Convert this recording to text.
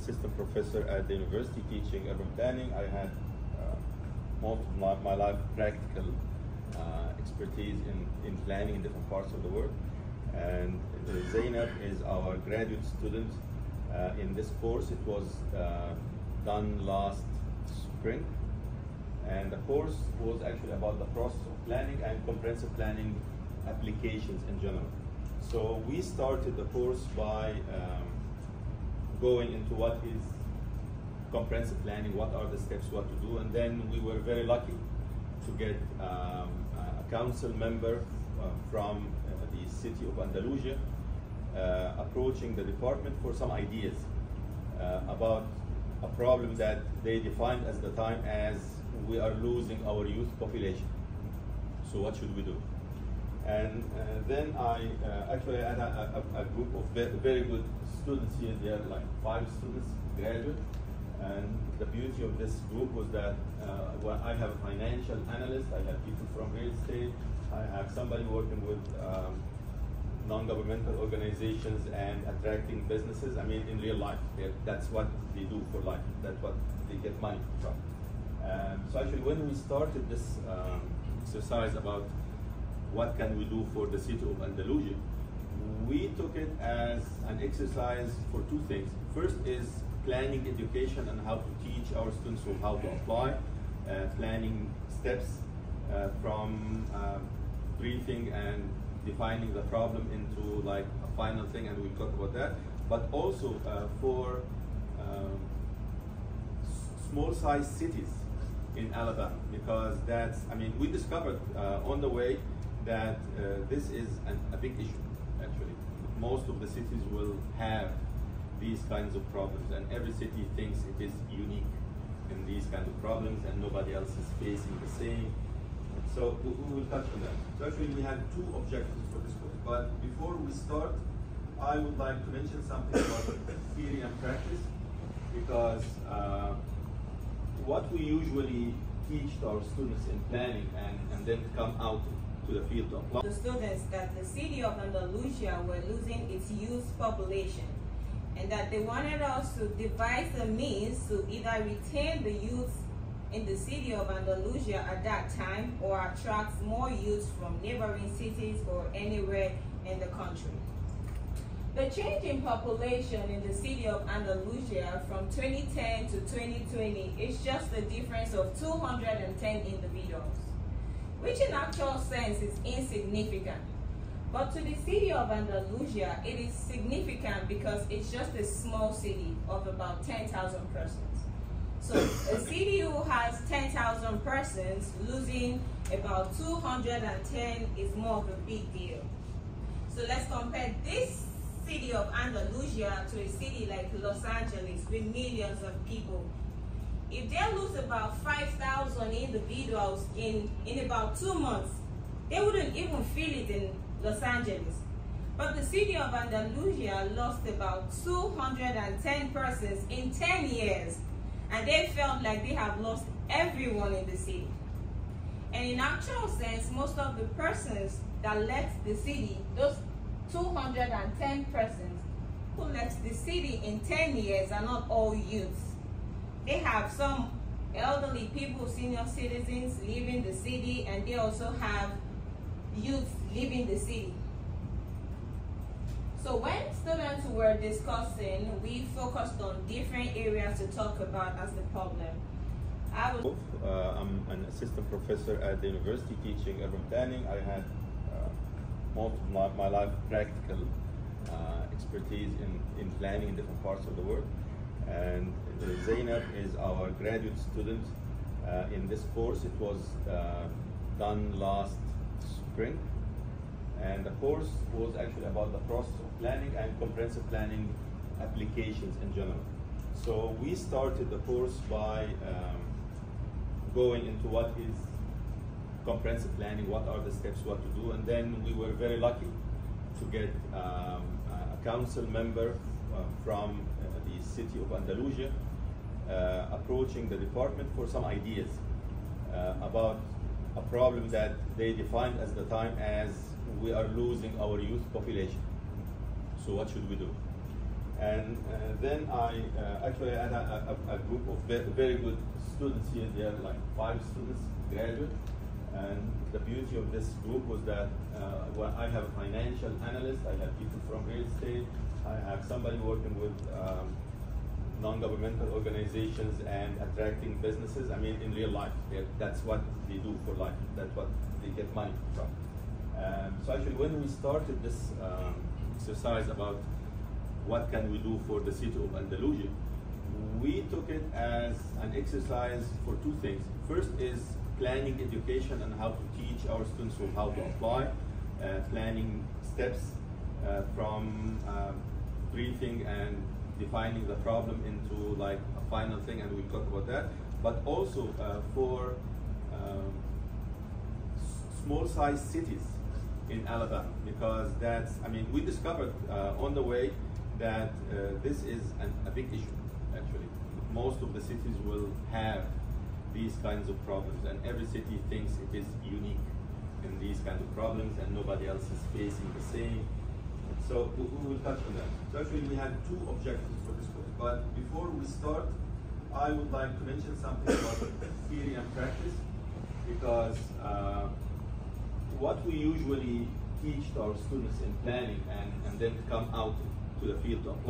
assistant professor at the university teaching urban planning. I had uh, most of my, my life practical uh, expertise in, in planning in different parts of the world. And Zainab is our graduate student uh, in this course. It was uh, done last spring. And the course was actually about the process of planning and comprehensive planning applications in general. So we started the course by um, going into what is comprehensive planning, what are the steps, what to do, and then we were very lucky to get um, a council member uh, from uh, the city of Andalusia uh, approaching the department for some ideas uh, about a problem that they defined at the time as we are losing our youth population. So what should we do? And uh, then I uh, actually had a, a, a group of very, good students here. There are like five students, graduate. And the beauty of this group was that uh, I have a financial analyst, I have people from real estate, I have somebody working with um, non-governmental organizations and attracting businesses. I mean, in real life, that's what they do for life. That's what they get money from. Um, so actually, when we started this um, exercise about what can we do for the city of Andalusia, we took it as an exercise for two things. First is planning education and how to teach our students on how to apply, uh, planning steps uh, from uh, briefing and defining the problem into like a final thing, and we'll talk about that. But also uh, for um, small sized cities in Alabama, because that's, I mean, we discovered uh, on the way that uh, this is an, a big issue, actually. Most of the cities will have these kinds of problems, and every city thinks it is unique in these kinds of problems, and nobody else is facing the same. So we, we will touch on that. So actually, we have two objectives for this course. But before we start, I would like to mention something about theory and practice, because uh, what we usually teach to our students in planning and, and then come out to the field apply. The students that the city of Andalusia were losing its youth population and that they wanted us to devise a means to either retain the youth in the city of Andalusia at that time or attract more youth from neighboring cities or anywhere in the country. The change in population in the city of Andalusia from 2010 to 2020 is just a difference of 210 individuals, which in actual sense is insignificant. But to the city of Andalusia, it is significant because it's just a small city of about 10,000 persons. So a city who has 10,000 persons losing about 210 is more of a big deal. So let's compare this city of Andalusia to a city like Los Angeles with millions of people. If they lose about 5,000 individuals in, in about two months, they wouldn't even feel it in Los Angeles. But the city of Andalusia lost about 210 persons in 10 years, and they felt like they have lost everyone in the city. And in actual sense, most of the persons that left the city, those 210 persons who left the city in 10 years are not all youths. They have some elderly people, senior citizens leaving the city, and they also have youth leaving the city. So when students were discussing, we focused on different areas to talk about as the problem. I was uh, I'm an assistant professor at the university teaching urban planning. I had uh, most of my, my life practical uh, expertise in, in planning in different parts of the world. And Zainab is our graduate student uh, in this course. It was uh, done last spring. And the course was actually about the process of planning and comprehensive planning applications in general. So we started the course by um, going into what is comprehensive planning, what are the steps, what to do, and then we were very lucky to get um, a council member from uh, the city of Andalusia uh, approaching the department for some ideas uh, about a problem that they defined at the time as we are losing our youth population. So what should we do? And uh, then I uh, actually had a, a, a group of ve- very good students here. There are like five students, graduate. And the beauty of this group was that uh, well, I have a financial analyst, I have people from real estate, I have somebody working with um, non-governmental organizations and attracting businesses. I mean, in real life, that's what they do for life. That's what they get money from. Um, so actually, when we started this um, exercise about what can we do for the city of Andalusia, we took it as an exercise for two things. First is planning education and how to teach our students on how to apply, uh, planning steps uh, from um, briefing and defining the problem into like a final thing, and we'll talk about that. But also uh, for um, small sized cities in Alabama because that's, I mean, we discovered uh, on the way that uh, this is an, a big issue actually. Most of the cities will have these kinds of problems, and every city thinks it is unique in these kinds of problems, and nobody else is facing the same. So we, we will touch on that. So actually, we had two objectives for this course. But before we start, I would like to mention something about theory and practice, because uh, what we usually teach to our students in planning and, and then come out to the field to apply